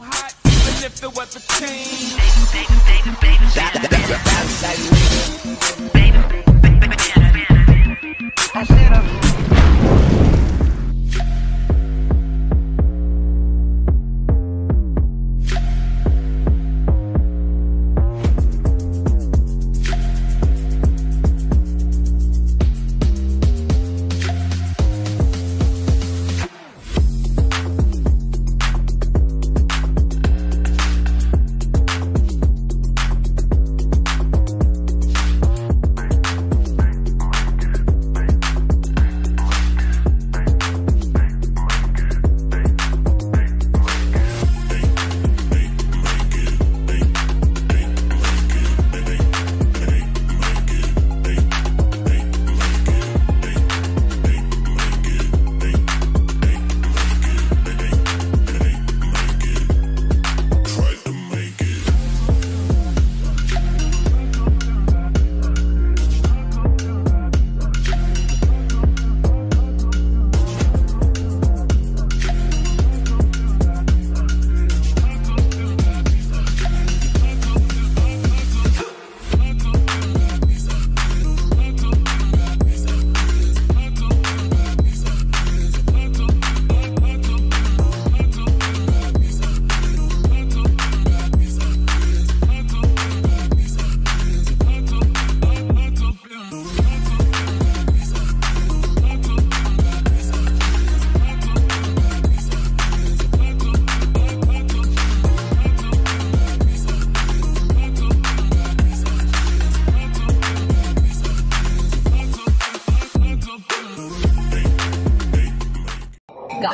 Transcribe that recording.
hot, even if the weather changed. I said I'm か。